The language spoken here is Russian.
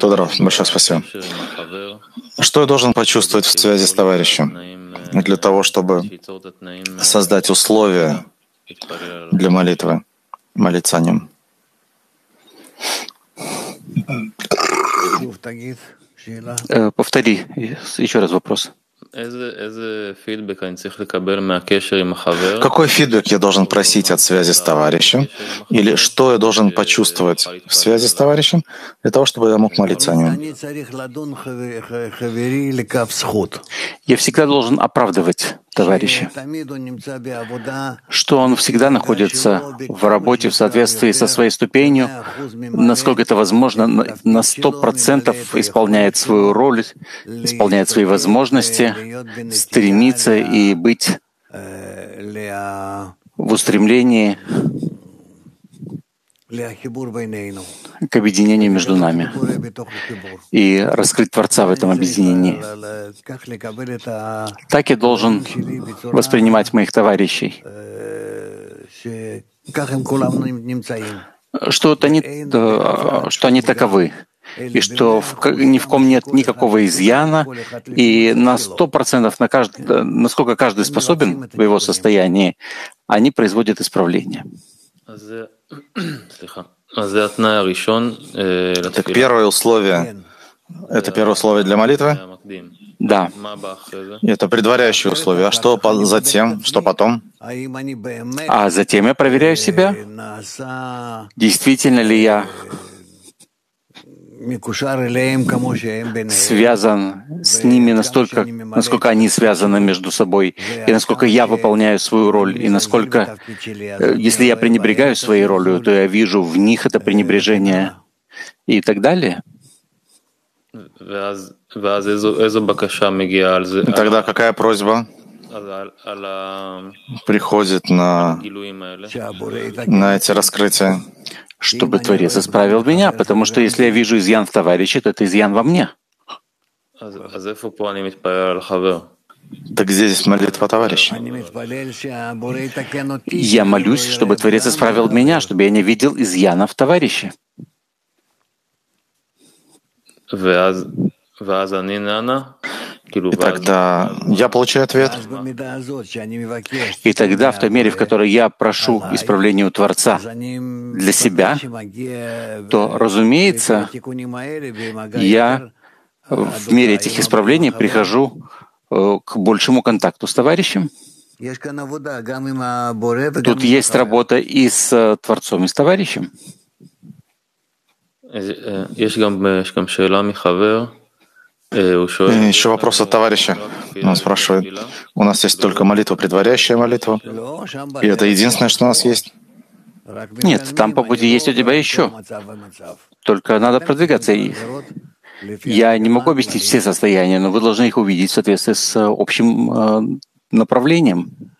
Тодоров, большое спасибо. Что я должен почувствовать в связи с товарищем для того, чтобы создать условия для молитвы, молиться о нем? Повтори еще раз вопрос. Какой фидбэк я должен просить от связи с товарищем? Или что я должен почувствовать в связи с товарищем для того, чтобы я мог молиться о нем? Я всегда должен оправдывать товарища, что он всегда находится в работе в соответствии со своей ступенью, насколько это возможно, на сто процентов исполняет свою роль, исполняет свои возможности, стремится и быть в устремлении к объединению между нами. и раскрыть Творца в этом объединении. Так я должен воспринимать моих товарищей, что, они, что они таковы, и что в, ни в ком нет никакого изъяна, и на сто процентов, на каждый, насколько каждый способен в его состоянии, они производят исправление. Так первое условие — это первое условие для молитвы? Да. Это предваряющее условие. А что затем? Что потом? А затем я проверяю себя. Действительно ли я связан с ними настолько, насколько они связаны между собой, и насколько я выполняю свою роль, и насколько, э, если я пренебрегаю своей ролью, то я вижу в них это пренебрежение и так далее. Тогда какая просьба? приходит на, на эти раскрытия? Чтобы Творец исправил меня, потому что если я вижу изъян в товарище, то это изъян во мне. Так здесь молитва товарища. Я молюсь, чтобы Творец исправил меня, чтобы я не видел изъяна в товарище. И тогда я получаю ответ. И тогда, в той мере, в которой я прошу исправления у Творца для себя, то, разумеется, я в мере этих исправлений прихожу э, к большему контакту с товарищем. Тут есть работа и с э, Творцом, и с товарищем. Еще вопрос от товарища. Он спрашивает, у нас есть только молитва, предваряющая молитва, и это единственное, что у нас есть? Нет, там по пути есть у тебя еще. Только надо продвигаться. Я не могу объяснить все состояния, но вы должны их увидеть в соответствии с общим э, направлением.